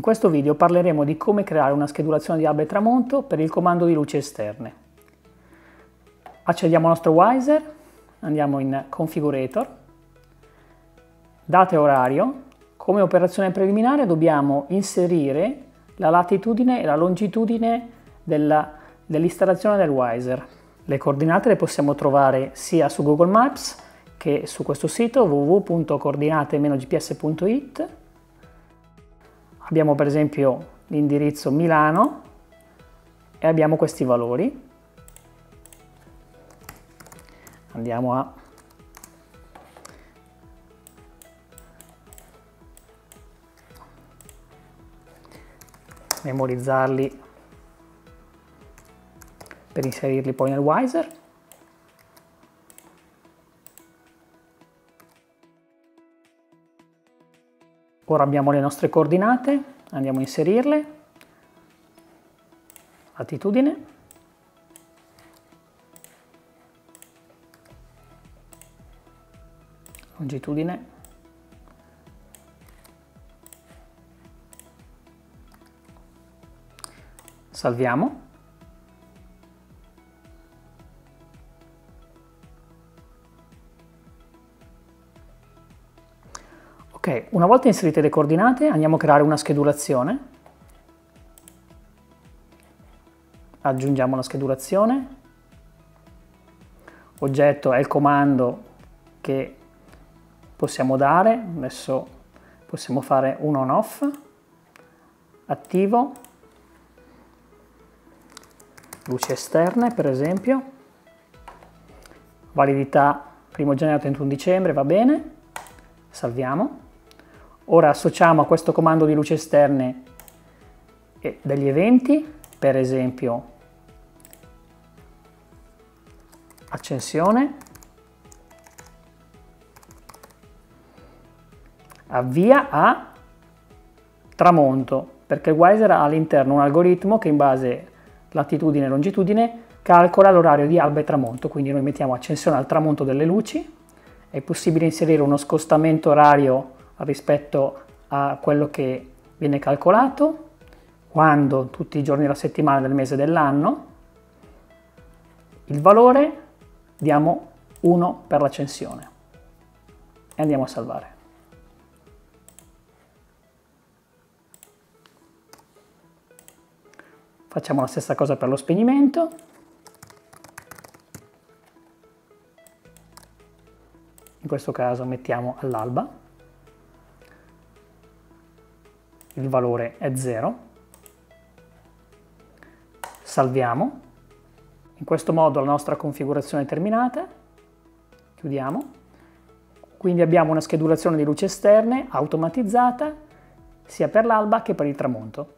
In questo video parleremo di come creare una schedulazione di alba e tramonto per il comando di luci esterne. Accediamo al nostro Wiser, andiamo in Configurator, data e orario. Come operazione preliminare dobbiamo inserire la latitudine e la longitudine dell'installazione del Wiser. Le coordinate le possiamo trovare sia su Google Maps che su questo sito www.coordinate-gps.it Abbiamo per esempio l'indirizzo Milano e abbiamo questi valori. Andiamo a memorizzarli per inserirli poi nel Wiser. Ora abbiamo le nostre coordinate, andiamo a inserirle, latitudine, longitudine, salviamo. Ok, una volta inserite le coordinate andiamo a creare una schedulazione. Aggiungiamo la schedulazione. Oggetto è il comando che possiamo dare. Adesso possiamo fare un on off. Attivo. Luci esterne per esempio. Validità 1 gennaio 31 dicembre, va bene. Salviamo. Ora associamo a questo comando di luce esterne degli eventi, per esempio accensione, avvia a tramonto, perché Wiser ha all'interno un algoritmo che in base latitudine e longitudine calcola l'orario di alba e tramonto, quindi noi mettiamo accensione al tramonto delle luci, è possibile inserire uno scostamento orario rispetto a quello che viene calcolato, quando tutti i giorni della settimana del mese dell'anno, il valore diamo 1 per l'accensione e andiamo a salvare. Facciamo la stessa cosa per lo spegnimento. In questo caso mettiamo all'alba. Il valore è 0, salviamo, in questo modo la nostra configurazione è terminata, chiudiamo, quindi abbiamo una schedulazione di luci esterne automatizzata sia per l'alba che per il tramonto.